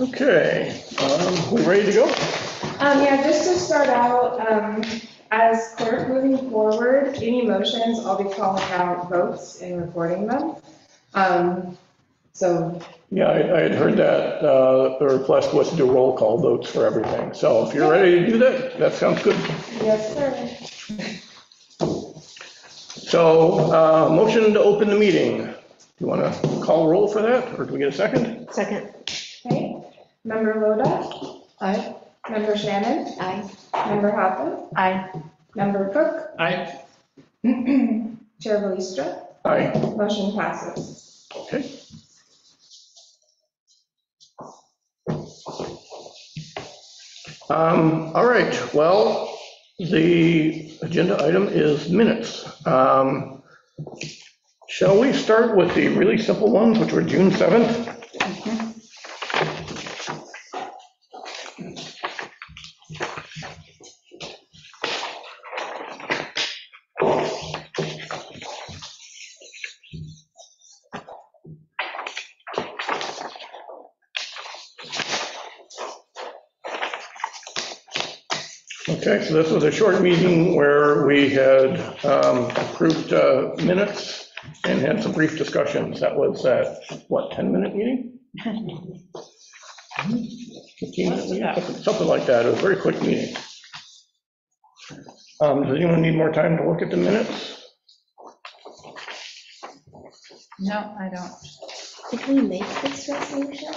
Okay, um, we ready to go? Um, yeah, just to start out, um, as clerk moving forward, any motions, I'll be calling out votes and recording them. Um, so, Yeah, I I had heard that, uh, the request was to do roll call votes for everything. So if you're ready to do that, that sounds good. yes, sir. So, uh, motion to open the meeting. Do you want to call roll for that, or do we get a second? Second. Okay, member Loda, Aye. member Shannon, Aye. member Hoppen, Aye. member Cook, Aye. Chair Bellistra, Aye, motion passes. okay. Um, All right, well, the agenda item is minutes. Um, Shall we start with the really simple ones, which were June 7th? So this was a short meeting where we had um, approved uh, minutes and had some brief discussions. That was that, what, 10-minute meeting? 15-minute meeting, something- something like that. It was a very quick meeting. Um, Does anyone need more time to look at the minutes? No, I don't. Did we make this resolution?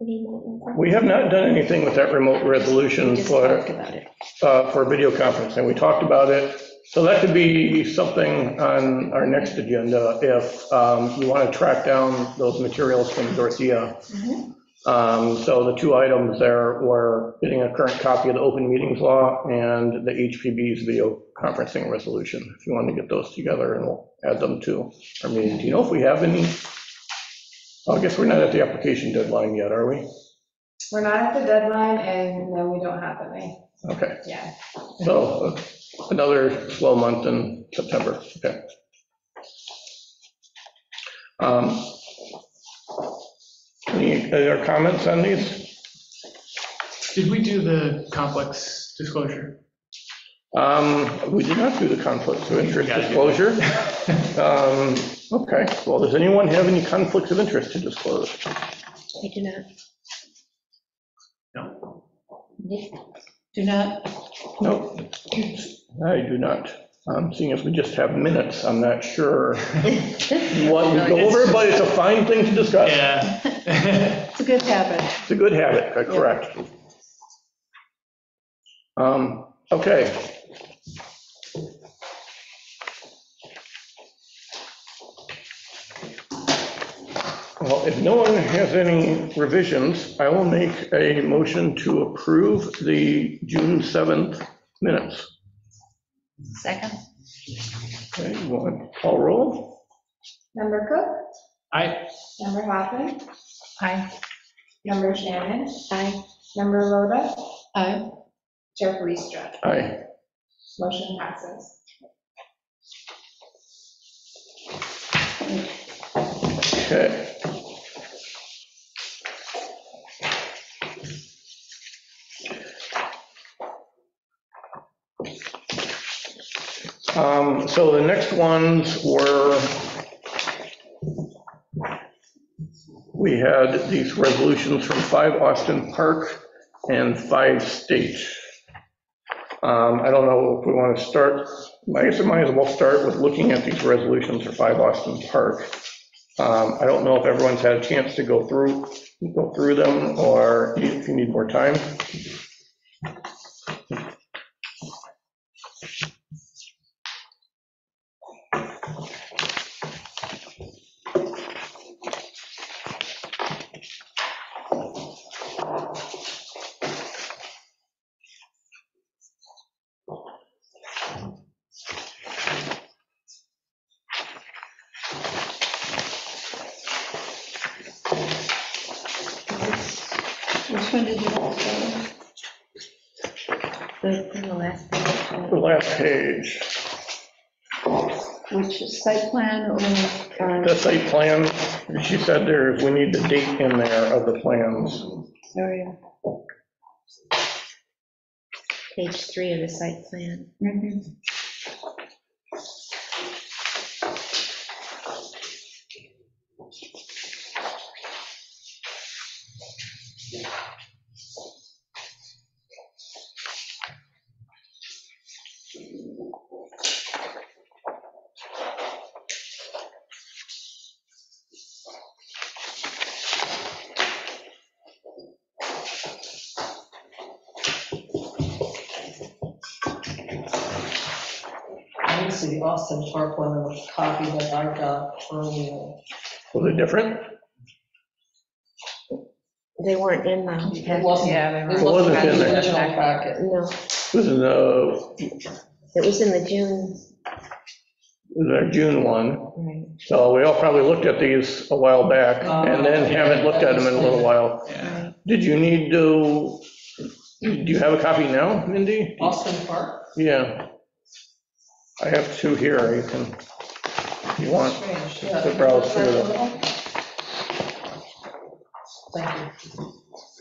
We We have not done anything with that remote resolution just for, talked about it. Uh, for video conference, and We talked about it. So that could be something on our next agenda if um, you want to track down those materials from Dorothea. Um, So the two items there were getting a current copy of the open meetings law and the HPB's video conferencing resolution. If you want to get those together and we'll add them to our meeting. Do you know if we have any? I guess we're not at the application deadline yet, are we? We're not at the deadline, and no, we don't have any, Okay. yeah. So uh, another slow month in September, okay. Um, Any other comments on these? Did we do the complex disclosure? Um, We did not do the conflicts of interest Gotta do disclosure. Um, Okay, well, does anyone have any conflicts of interest to disclose? I do not. No. Nick? Do not. No, I do not. Um, Seeing as we just have minutes, I'm not sure what we go over, but it's a fine thing to discuss. Yeah. It's a good habit. It's a good habit, uh, correct. Um, Okay. Well, if no one has any revisions, I will make a motion to approve the June 7th minutes. Second. Okay, you want to call roll? Member Cook, I, member Hoppen, Aye. member Shannon, Aye. member Loda, Aye. Chair Bellistra, Aye. motion passes. Okay. Um, So the next ones were, we had these resolutions from 5 Austin Park and 5 State. Um, I don't know if we want to start, I guess I might as well start with looking at these resolutions for 5 Austin Park. Um, I don't know if everyone's had a chance to go through, go through them, or if you need more time. Which one did you want to go? The, the last page. The last page, Which is site plan or? uh, the site plan, she said there, we need the date in there of the plans. Oh, yeah. Page three of the site plan. Mhm. Was it different? They weren't in the, It wasn't, Yeah, they it were. It wasn't wasn't in in the there. original packet. no, This is the, it was in the June, this is our June one. right. So we all probably looked at these a while back oh, and then haven't looked at them in a little while. Yeah. Did you need to, do you have a copy now, Mindy? Austin Park? Yeah. I have two here, you can, if you want. To browse through them. Thank you.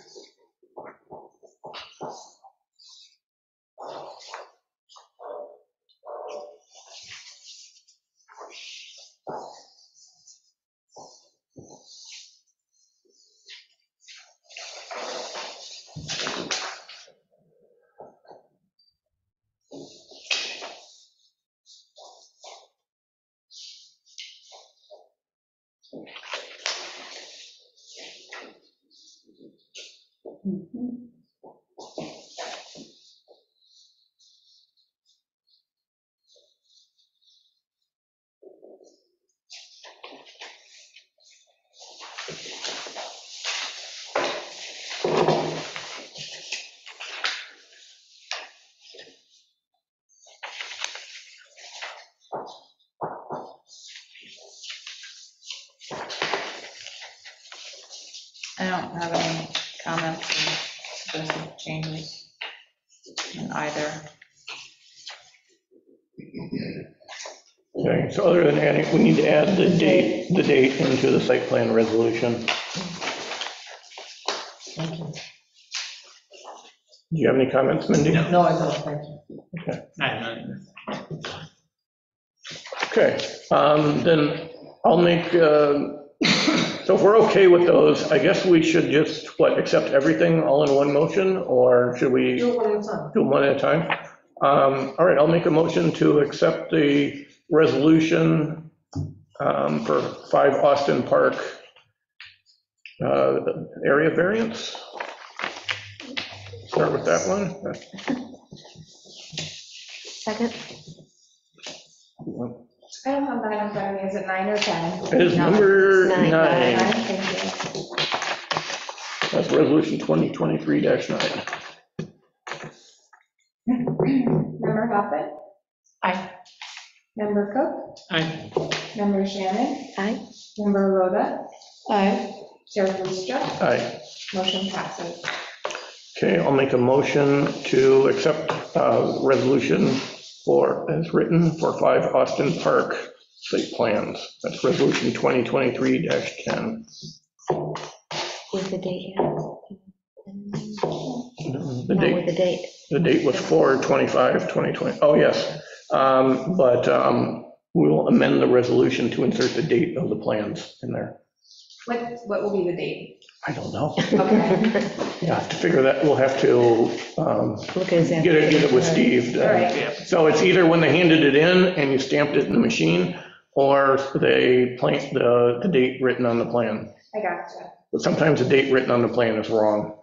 Mm-hmm. Okay, so other than adding, we need to add the date, the date into the site plan resolution. Thank you. Do you have any comments, Mindy? No, I don't, thank you. I have none. Okay, um, then I'll make, uh, so if we're okay with those, I guess we should just, what, accept everything all in one motion? Or should we Do it one at a time. do them one at a time? Um, All right, I'll make a motion to accept the resolution um, for 5 Austin Park uh, area variance. Start with that one. Second, I don't have that in front of me, is it nine or 10? It is number Nine. nine. Nine, thank you. That's resolution 2023-9. Member Moffett? Aye. Member Cook? Aye. Member Shannon? aye. Member Rhoda? Aye. Chair Felicia? Aye. Motion passes. Okay, I'll make a motion to accept uh, resolution for, as written, for 5 Austin Park site plans. That's resolution 2023-10. With the date, yeah. The No, date, with the date. the date was 4/25/2020. Oh, yes. Um, But um, we will amend the resolution to insert the date of the plans in there. What, what will be the date? I don't know. Okay. Yeah, to figure that, we'll have to um, Look at his get it, get it with Steve. All right. So it's either when they handed it in and you stamped it in the machine, or they plant the, the date written on the plan. I gotcha. But sometimes the date written on the plan is wrong.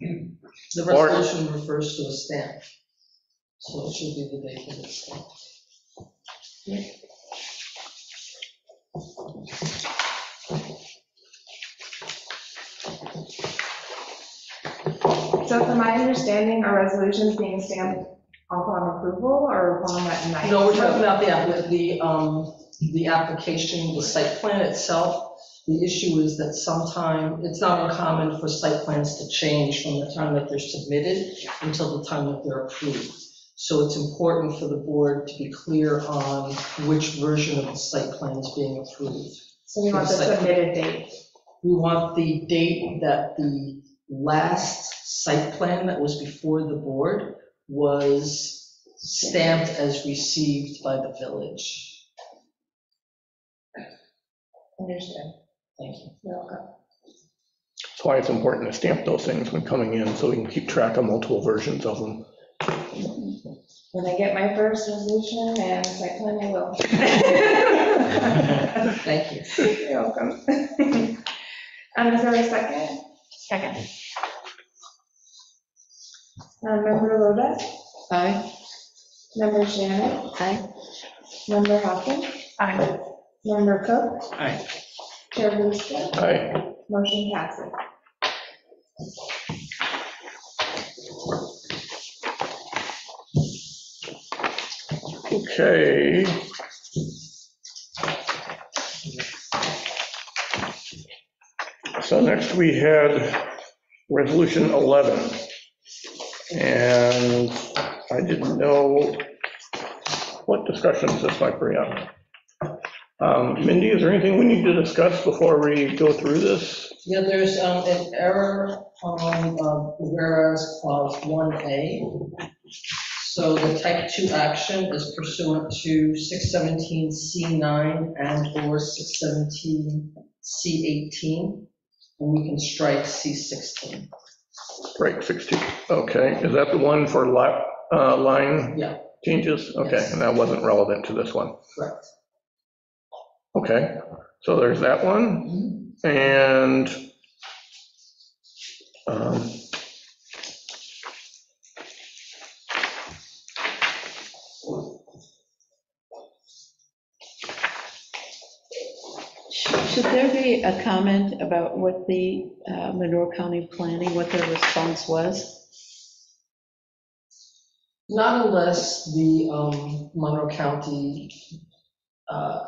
The Or- resolution refers to a stamp. So it should be the date of stamp. So from my understanding, are resolutions being stamped upon approval or upon that night? No, we're talking about the, app- the, um, the application, the site plan itself. The issue is that sometime, it's not uncommon for site plans to change from the time that they're submitted until the time that they're approved. So it's important for the board to be clear on which version of the site plan is being approved. So we want the submitted date. We want the date that the last site plan that was before the board was stamped as received by the village. Understood. Thank you. You're welcome. That's why it's important to stamp those things when coming in, so we can keep track of multiple versions of them. When I get my first resolution and site plan, I will. Thank you. You're welcome. Um, is there a second? Second. Um, Member Loda, Aye. member Shannon, Aye. member Hopkins, Aye. member Cook, Aye. Chair Brewster, Aye. motion passes. Okay. So next we had Resolution 11. And I didn't know what discussions this might bring up. Um, Mindy, is there anything we need to discuss before we go through this? Yeah, there's um, an error on uh, whereas clause 1A. So the type 2 action is pursuant to 617C9 and/or 617C18, and we can strike C16. Right, 16, okay, is that the one for li- uh, line Yeah, changes? Okay, Yes. and that wasn't relevant to this one. correct. Okay, so there's that one, and um, Should there be a comment about what the uh, Monroe County Planning, what their response was? Not unless the um, Monroe County uh,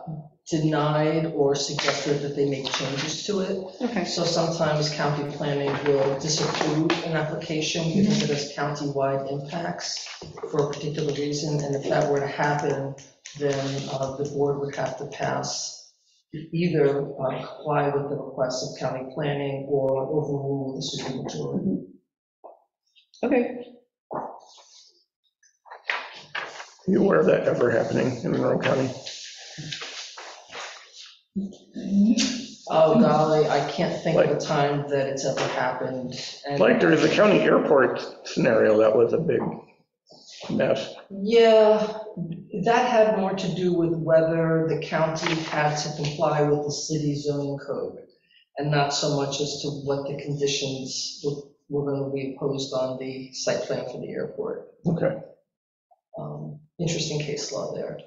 denied or suggested that they make changes to it. Okay, So sometimes county planning will disapprove an application because it has county-wide impacts for a particular reason, and if that were to happen, then uh, the board would have to pass, either uh, comply with the requests of county planning or overrule the supermajority. okay. Are you aware of that ever happening in Monroe County? Oh golly, I can't think of a time that it's ever happened. and- Like, there is a county airport scenario that was a big mess. Yeah, that had more to do with whether the county had to comply with the city zoning code, and not so much as to what the conditions were- were going to be imposed on the site plan for the airport. Okay, Um, Interesting case law there.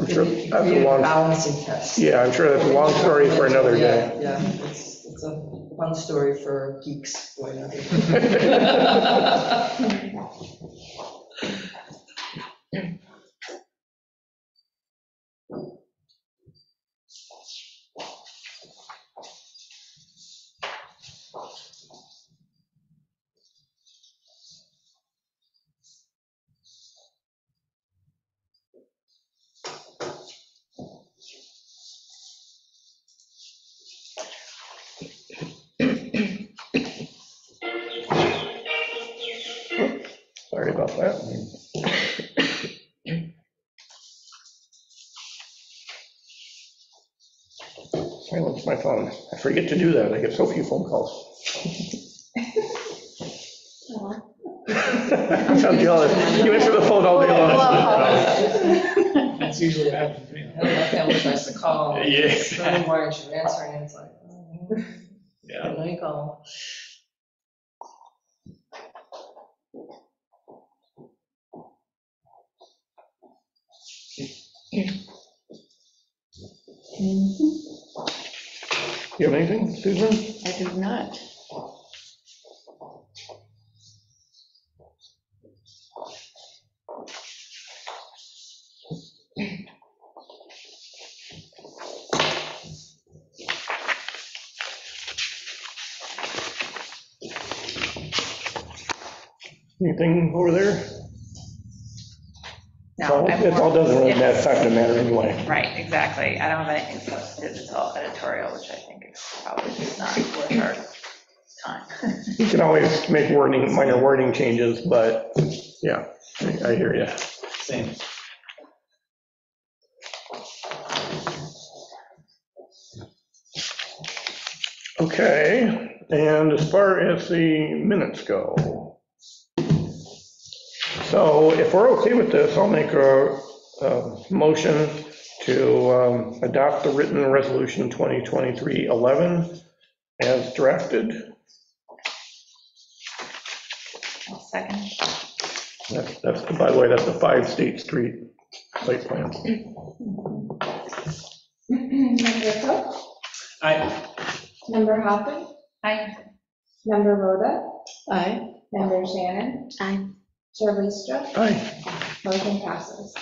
I'm sure It that's a created long, Balancing test. yeah, I'm sure that's a long story for another day. Yeah, yeah, it's, it's a fun story for geeks. boy, not Silence my phone. I forget to do that. I get so few phone calls. I'm jealous. You answer the phone all day long. That's usually what happens to me. And My family tries to call. Yeah. So why aren't you answering? And it's like, oh, Yeah. I know you call. You have anything, Susan? I do not. Anything over there? No. Well, I'm it all more- doesn't really it's- matter, fact of the matter anyway. Right, exactly. I don't have anything substantive, it's all editorial, which I think is probably not worth our time. You can always make wording, minor wording changes, but, yeah, I I hear you. Same. Okay, and as far as the minutes go, so if we're okay with this, I'll make a, a motion to um, adopt the written resolution 2023-11 as drafted. I'll Second, That's, that's, by the way, that's the 5 State Street site plan. Member Cook? I, Member Hoppen? I, Member Rhoda? Aye. Member Shannon? Aye. Chair Ristra? Aye. Motion passes.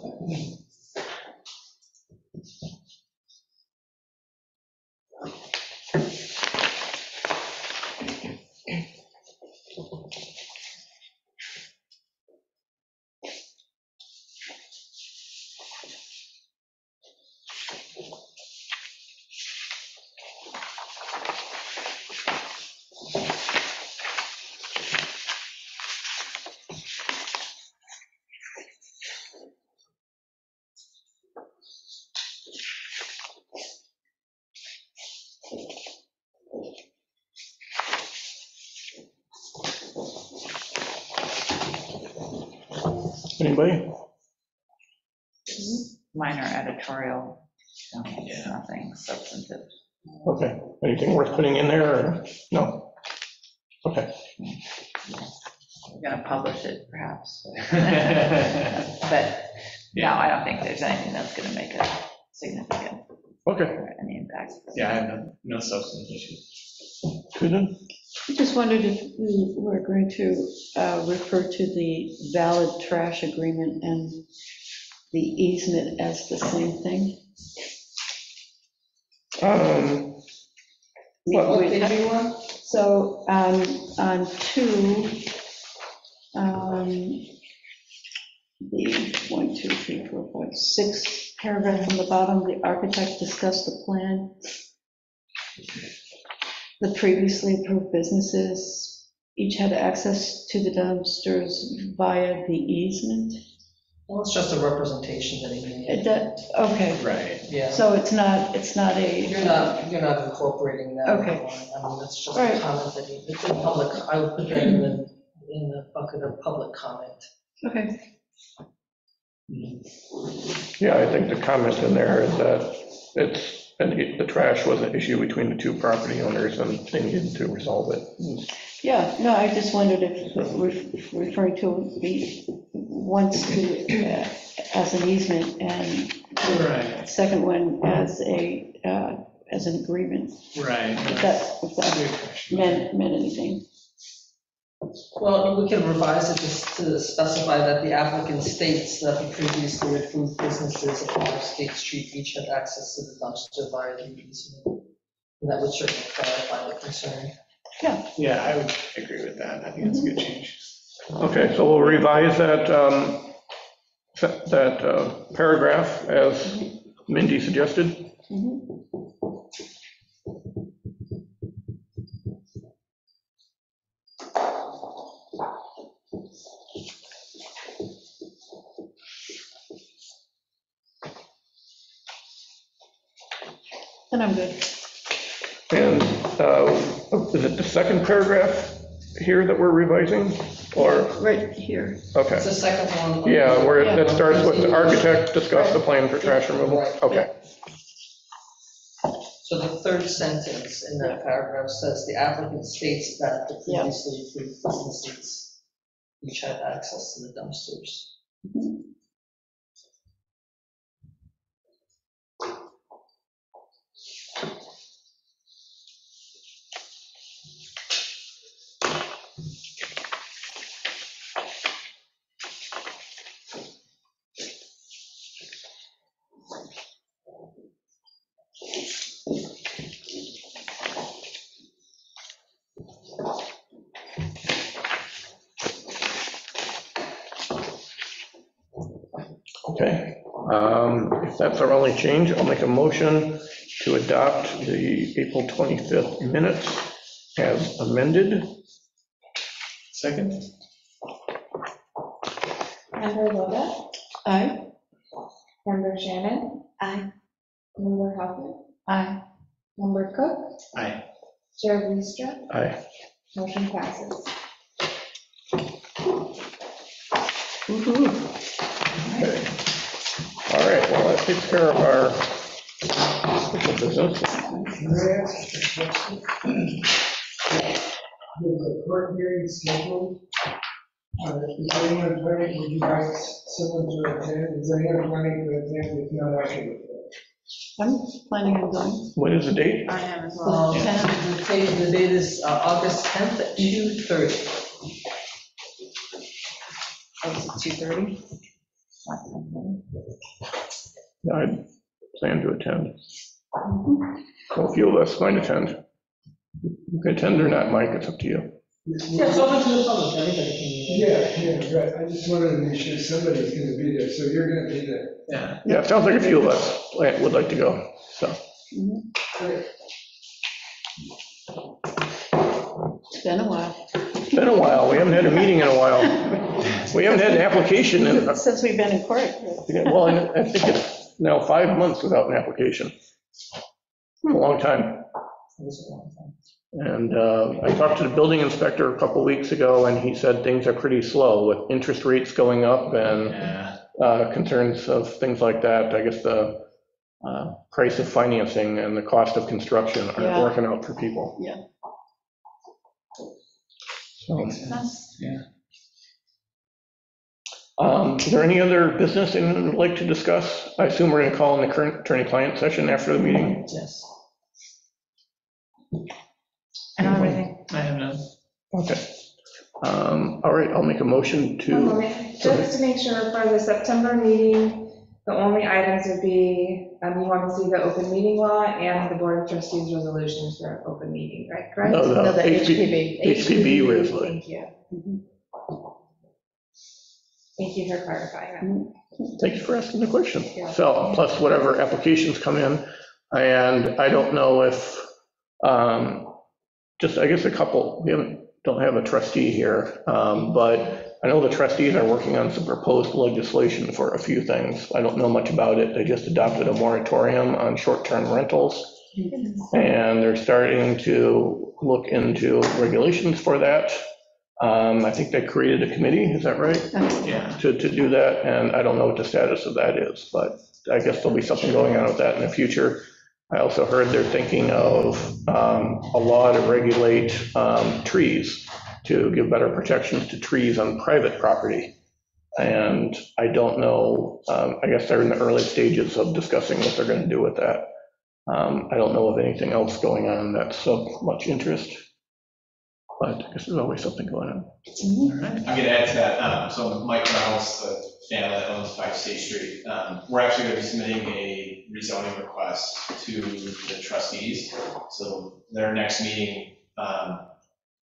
something. Anybody? minor editorial, so nothing substantive. Okay, anything worth putting in there, or, no? Okay, We're gonna publish it perhaps. But no, I don't think there's anything that's gonna make a significant okay, or any impact. yeah, I have no, no substance issues. I just wondered if we were going to uh, refer to the valid trash agreement and the easement as the same thing. Um, What We- page are you on? So um, on two, um, the one, two, three, four, five, six paragraph from the bottom, the architect discussed the plan. The previously approved businesses each had access to the dumpsters via the easement. Well, it's just a representation that he made. It does- Okay, Right. Yeah, so it's not, it's not a. you're not, you're not incorporating that. Okay. I mean, that's just Right. a comment that he, it's in public, I would put that in the, in the bucket of public comment. Okay, Yeah, I think the comment in there is that it's and the the trash was an issue between the two property owners, and they needed to resolve it. Yeah, no, I just wondered if ref- referring to the once to, uh, as an easement, and Right, the second one as a, uh, as an agreement, right. if that, if that Good question. meant, meant anything. Well, we can revise it just to specify that the applicant states that the previously approved businesses along State Street each have access to the dumpster via the easement. And that would certainly clarify the concern. Yeah, I would agree with that. I think that's a good change. Okay, so we'll revise that, um, that uh, paragraph as Mindy suggested. Mhm. And I'm good. And uh, is it the second paragraph here that we're revising? Or, Right here. okay. It's the second one. Yeah, where it- that starts with the architect discuss the plan for trash removal? Okay, So the third sentence in that paragraph says the applicant states that the Yeah. previously approved businesses each have access to the dumpsters. Okay. Um, If that's our only change, I'll make a motion to adopt the April 25th minutes as amended. Second? Member Loda, Aye. member Shannon, Aye. member Hoffman? Aye. member Cook, Aye. Chair Ristra, Aye. motion passes. Woo-hoo. Okay. All right, well, that takes care of our official business. There's a court hearing scheduled. Uh, Is anyone planning, would you like someone to attend? Is anyone planning to attend if not, I can. I'm planning on going. What is the date? I am as Well, well. the date, the date is uh, August 10th at 2:30. Oh, is it 2:30? I plan to attend. So a few of us might attend. You can attend or not, Mike, it's up to you. Yeah, it's open to the public, everybody can. Yeah, yeah, right. I just wanted to make sure somebody's going to be there, so you're going to be there. Yeah. Yeah, it sounds like a few of us would like to go, so. It's been a while. It's been a while, we haven't had a meeting in a while. We haven't had an application in, Since we've been in court. well, I think it's now five months without an application. A long time. It was a long time. And uh, I talked to the building inspector a couple weeks ago, and he said things are pretty slow with interest rates going up and Yeah. uh, concerns of things like that. I guess the uh, price of financing and the cost of construction aren't Yeah. working out for people. Yeah. So, Makes sense. Yeah. um, Is there any other business anyone would like to discuss? I assume we're going to call in the current attorney-client session after the meeting? Yes. I don't have anything. I have none. Okay. Um, All right, I'll make a motion One to, moment, just to make sure for the September meeting, the only items would be, um, you want to see the open meeting law and the board of trustees resolutions for open meeting, right? Correct? No, the No, the HB HPB. HPB resolution. Thank you. Mhm. Thank you for clarifying Thank you for asking the question. So, plus whatever applications come in, and I don't know if, um, just, I guess a couple, we haven't, don't have a trustee here, um, but I know the trustees are working on some proposed legislation for a few things. I don't know much about it. They just adopted a moratorium on short-term rentals, and they're starting to look into regulations for that. Um, I think they created a committee, is that right? Yeah. to, to do that, and I don't know what the status of that is, but I guess there'll be something going on with that in the future. I also heard they're thinking of um, a law to regulate um, trees, to give better protections to trees on private property. And I don't know, um, I guess they're in the early stages of discussing what they're going to do with that. Um, I don't know of anything else going on that's of much interest. But I guess there's always something going on. I'm gonna add to that, um, so Mike Reynolds, the family that owns 5 State Street, um, we're actually gonna be submitting a rezoning request to the trustees. So their next meeting, um,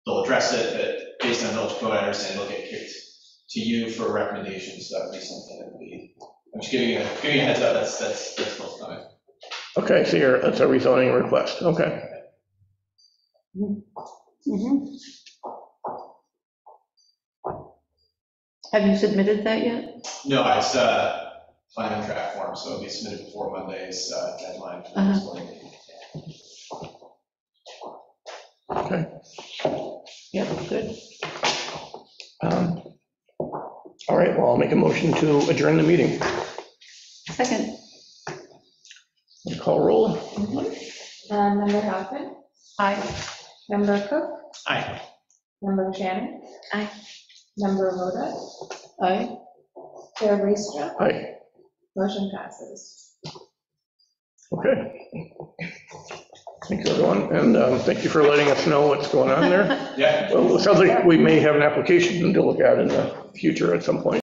they'll address it, but based on village code, I understand they'll get kicked to you for recommendations, so that'd be something that would be, I'm just giving you, a giving you a heads up, that's, that's, that's what's coming. Okay, so you're, that's a rezoning request, okay. Mhm. Have you submitted that yet? No, I it's, uh, final draft form, so it'll be submitted before Monday's uh, deadline for Uh-huh. this morning. Okay. Yep, good. Um, All right, well, I'll make a motion to adjourn the meeting. Second. Call roll. Um, Member Hoffman, Aye. Member Cook, Aye. Member Shannon. Aye. Member Loda, Aye. Chair Ristra, Aye, motion passes. okay. Thank you, everyone, and um, thank you for letting us know what's going on there. Yeah, Well, it sounds like we may have an application to look at in the future at some point.